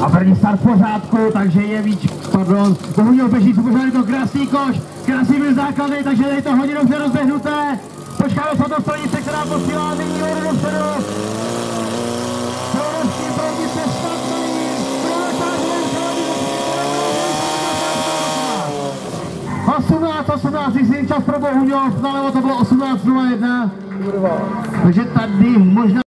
A první start v pořádku, takže je víc, pardon, bohužel bežící pořádku, to krásný koš, krásný byl základy, takže je to hodně dobře rozběhnuté. Počkáme se do stranice, která posílá nyní do dopředu. Evropský čas pro Bohuňov, ale to bylo 18.01. Takže tady možná...